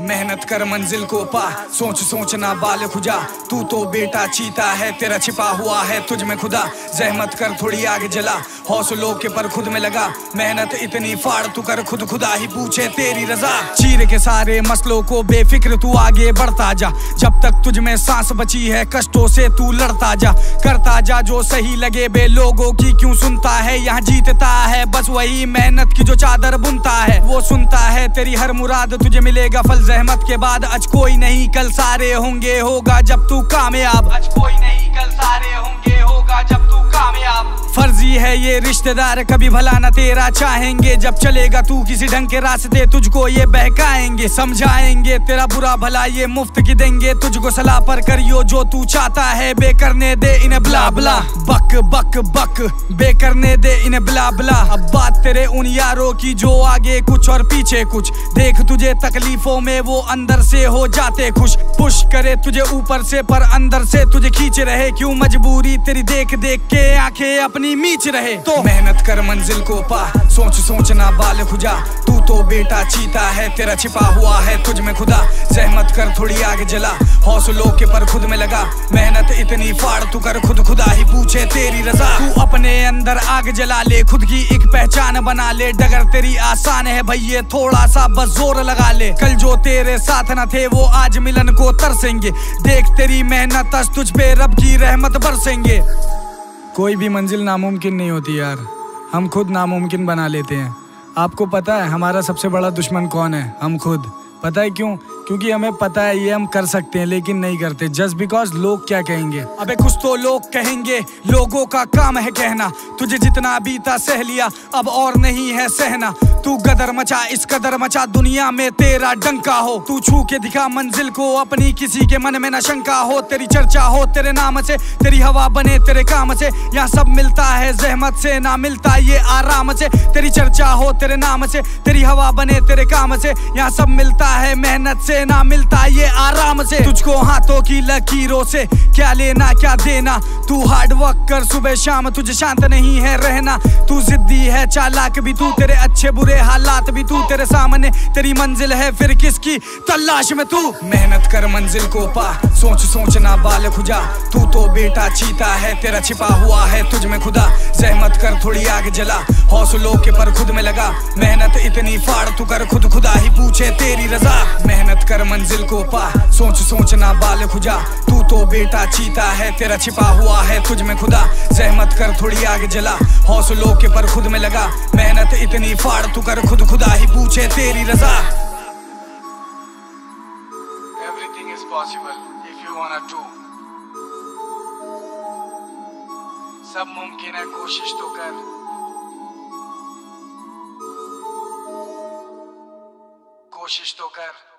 मेहनत कर मंजिल को पा। सोच सोच ना बाल खुजा तू तो बेटा चीता है, तेरा छिपा हुआ है तुझ में खुदा। जहमत कर थोड़ी आग जला, हौसलों के पर खुद में लगा। मेहनत इतनी फाड़, तू कर खुद खुदा ही पूछे तेरी रजा। चीर के सारे मसलों को बेफिक्र तू आगे बढ़ता जा। जब तक तुझ में सांस बची है, कष्टों से तू लड़ता जा। करता जा जो सही लगे, बे लोगों की क्यों सुनता है? यहाँ जीतता है, बस वही मेहनत की जो चादर बुनता है। वो सुनता है, तेरी हर मुराद तुझे मिलेगा फल जहमत के बाद आज कोई नहीं, कल सारे होंगे होगा जब तू कामयाब। आज कोई नहीं, कल सारे होंगे होगा जब तू कामयाब। फर्जी है ये रिश्तेदार, कभी भला ना तेरा चाहेंगे। जब चलेगा तू किसी ढंग के रास्ते, तुझको ये बहकाएँगे, समझाएँगे। तेरा बुरा भला ये मुफ़्त की देंगे। तुझको सलाह पर करियो जो तू चाहता है। बे करने दे इन्हें ब्ला ब्ला। बक बक बक बे करने दे इन्हें ब्ला ब्ला। अब बात तेरे उन यारों की जो आगे कुछ और पीछे कुछ। देख तुझे तकलीफों में वो अंदर से हो जाते खुश। पुश करे तुझे ऊपर से, पर अंदर से तुझे खींच रहे। क्यों मजबूरी तेरी देख देख के आँखें अपनी मीच रहे। तो मेहनत कर मंजिल को पा सोच सोच ना बाल खुजा। तू तो बेटा चीता है तेरा छिपा हुआ है तुझ में खुदा। जहमत कर थोड़ी आगे जला हौसलों के पर खुद में लगा। मेहनत इतनी फाड़ तू कर खुद खुदा ही पूछे तेरी रजा। तू अपने अंदर आग जला ले खुद की एक पहचान बना ले। डगर तेरी आसान है भैया थोड़ा सा बस ज़ोर लगा ले। कल जो तेरे साथ न थे वो आज मिलन को तरसेंगे। देख तेरी मेहनत तुझ पे रब की रहमत बरसेंगे। कोई भी मंजिल नामुमकिन नहीं होती यार। हम खुद नामुमकिन बना लेते हैं। आपको पता है, हमारा सबसे बड़ा दुश्मन कौन है? हम खुद। पता है क्यों? क्योंकि हमें पता है ये हम कर सकते हैं, लेकिन नहीं करते। जस्ट बिकॉज़ लोग क्या कहेंगे? अबे कुछ तो लोग कहेंगे, लोगों का काम है कहना। तुझे जितना बीता सह लिया, अब और नहीं है सहना। तू गदर मचा, इस कदर मचा, दुनिया में तेरा डंका हो। तू छू के दिखा मंजिल को, अपनी किसी के मन में न शंका हो। तेरी चर्चा हो, तेरे नाम से, तेरी हवा बने तेरे काम से। यहाँ सब मिलता है, जहमत से ना मिलता ये आराम से। तेरी चर्चा हो, तेरे नाम से, तेरी हवा बने तेरे काम से। यहाँ सब मिलता है, मेहनत से ना मिलता ये आराम से। तुझको हाथों की लकीरों से क्या लेना, क्या देना? तू हार्ड वर्क कर सुबह शाम तुझे शांत नहीं है रहना। तू जिद्दी है, चालाक भी तू, तेरे अच्छे बुरे हालात भी तू। तेरे सामने तेरी मंजिल है, फिर किसकी तलाश में तू? मेहनत कर मंजिल को पा, सोच सोच ना बाल खुजा तू तो बेटा चीता है, तेरा छिपा हुआ है तुझ में खुदा। जहमत कर थोड़ी आग जला, हौसलों के पर खुद में लगा। मेहनत इतनी फाड़, तू कर खुद खुदा ही पूछे तेरी रजा। मेहनत कर मंजिल को पा। सोच सोच ना बाल खुजा तू तो बेटा चीता है, तेरा छिपा हुआ है तुझ में खुदा। जहमत कर थोड़ी आग जला, हौसलों के पर खुद में लगा। मेहनत इतनी फाड़, तू कर खुद खुदा ही पूछे तेरी रजा. सब मुमकिन है, कोशिश तो कर। कोशिश तो कर।